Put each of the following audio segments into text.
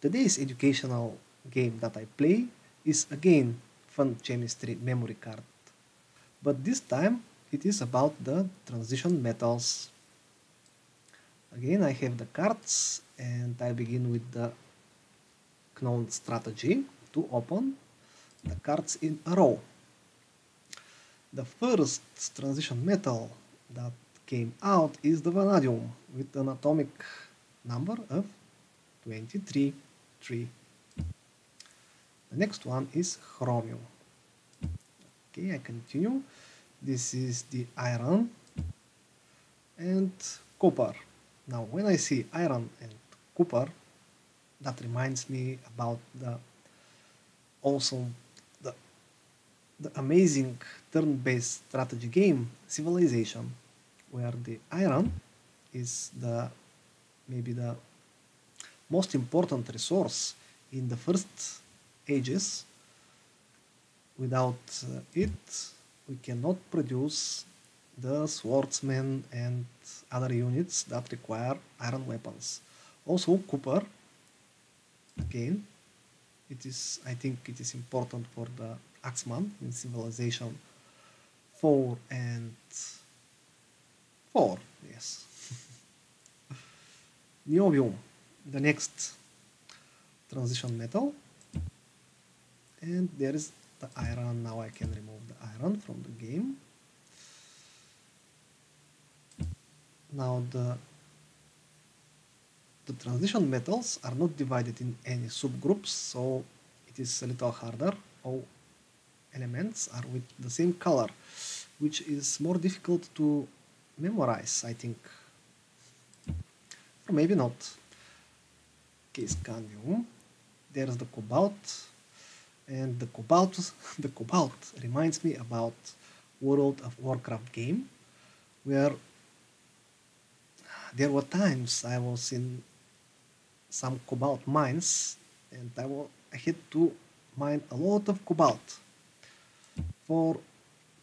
Today's educational game that I play is again Fun Chemistry memory card. But this time it is about the transition metals. Again I have the cards and I begin with the known strategy to open the cards in a row. The first transition metal that came out is the vanadium with an atomic number of 23. 3. The next one is chromium. Okay, I continue. This is the iron and copper. Now, when I see iron and copper, that reminds me about the awesome, the, the amazing turn-based strategy game Civilization, where the iron is the maybe the most important resource in the first ages. Without uh, it, we cannot produce the swordsmen and other units that require iron weapons. Also, copper, again, it is, I think it is important for the axeman in Civilization 4 and 4, yes. Niobium the next transition metal. And there is the iron. Now I can remove the iron from the game. Now the the transition metals are not divided in any subgroups so it is a little harder. All elements are with the same color which is more difficult to memorize I think. Or maybe not case cadmium. There's the cobalt, and the cobalt, the cobalt reminds me about World of Warcraft game, where there were times I was in some cobalt mines, and I, was, I had to mine a lot of cobalt for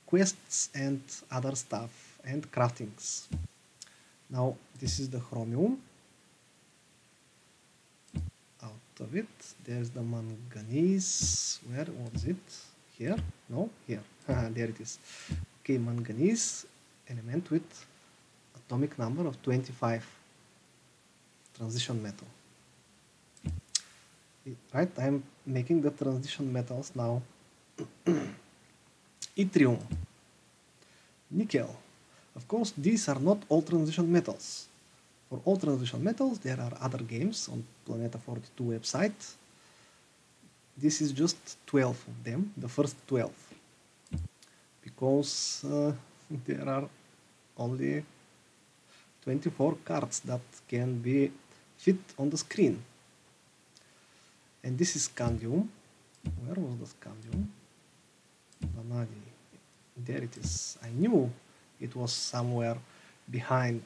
quests and other stuff and craftings. Now this is the chromium of it. There's the manganese. Where was it? Here? No, here. there it is. Okay, manganese element with atomic number of 25. Transition metal. Right, I'm making the transition metals now. Yttrium, nickel. Of course, these are not all transition metals. For all transition metals, there are other games on Planeta 42 website. This is just 12 of them, the first 12. Because uh, there are only 24 cards that can be fit on the screen. And this is Scandium. Where was the Scandium? There it is. I knew it was somewhere behind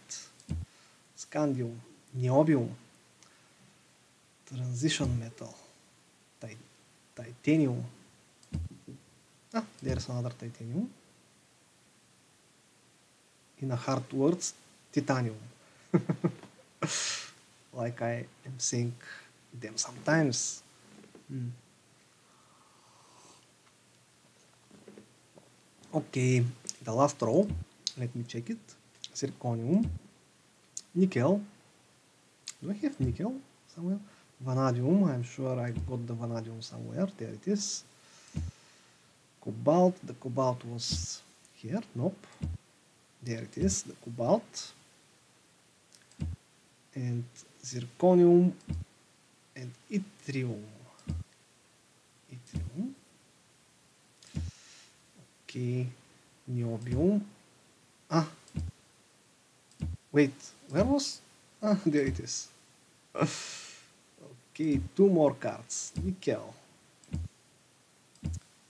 scandium, niobium, transition metal, tit titanium. Ah, there's another titanium. In a hard words, titanium. like I am saying them sometimes. Mm. Okay, the last row, let me check it. Zirconium, nickel. Do I have nickel somewhere? Vanadium, I'm sure I got the vanadium somewhere. There it is. Cobalt, the cobalt was here. Nope. There it is, the cobalt. And zirconium and yttrium. Yttrium. Okay, niobium. Ah, Wait, where was? Ah, there it is. okay, two more cards. Nickel.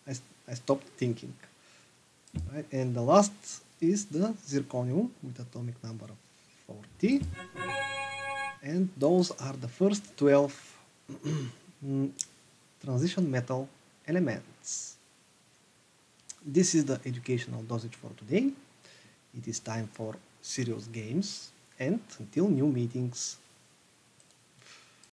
I, I stopped thinking. Right, and the last is the zirconium with atomic number of 40. And those are the first 12 transition metal elements. This is the educational dosage for today. It is time for serious games and until new meetings